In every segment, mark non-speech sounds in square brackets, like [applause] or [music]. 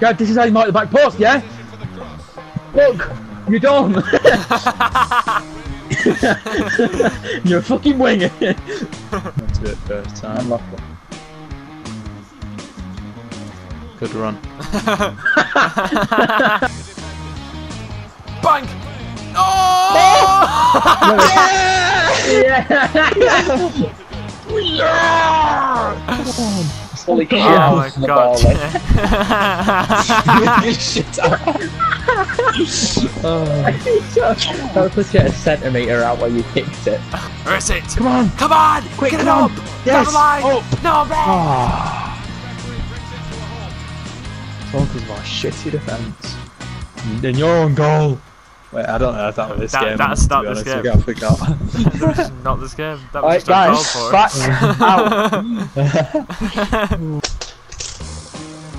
God, this is how you mark the back post, yeah? Look, you're done. [laughs] you're a fucking winger. That's it first time. Good run. Bang! Oh! [laughs] [laughs] Holy shit. Oh my on the god. ball, like. Shit out. that was such a centimetre out where you kicked it. Where is it? Come on. Come on! Quick, Get it come up! on. Down Yes. the line! Up. No, man! Ah. It's all because of our shitty defence. And you're on goal. Wait, I don't know if that was this That- game. that's to not be this honest, game. I forgot. [laughs] that was not this game. That was Alright, just a guys, for it. [laughs] out.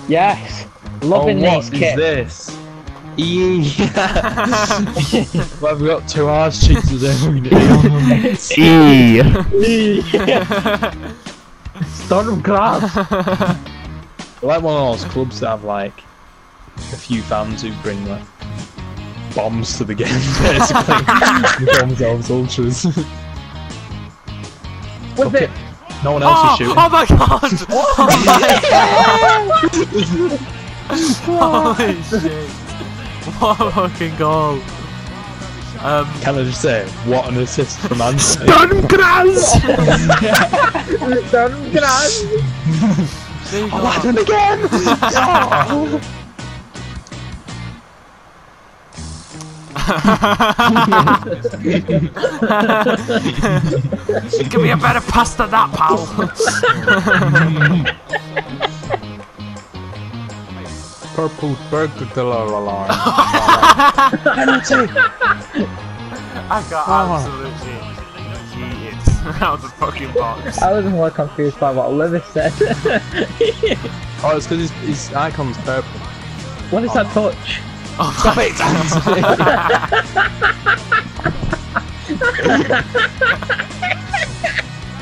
yes. Loving oh, what these is kits. this? E. [laughs] well, we've got two arse cheeks today. We need E. Sturm Graz. We're like one of those clubs that have like a few fans who bring like bombs to [laughs] the game, basically. they call themselves ultras. With it. No one else Oh, is shooting. oh my god! Oh my god! Holy [laughs] shit! What a fucking goal! Um, Can I just say, what an assist from Antony? Sturmgras! Sturm Graz. oh, what happened again? [laughs] Oh. [laughs] Give me a better pass than that, pal! Purple burger line. I got absolutely yeeted out of the fucking box. I was more confused by what Oliver said. Oh, it's because his, his icon's purple. what is that oh. touch? Oh Stop my it!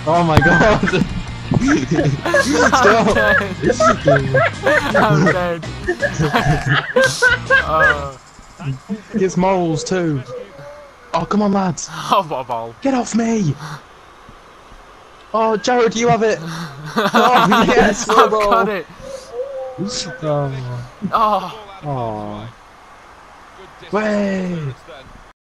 oh my god! [laughs] Oh, I'm dead. [laughs] Uh. oh, It's morals too. Oh, come on, lads. oh, what a ball. Get off me! Oh, Jared, you have it! Oh, [laughs] yes, I've got it. Oh, Oh, oh. Way!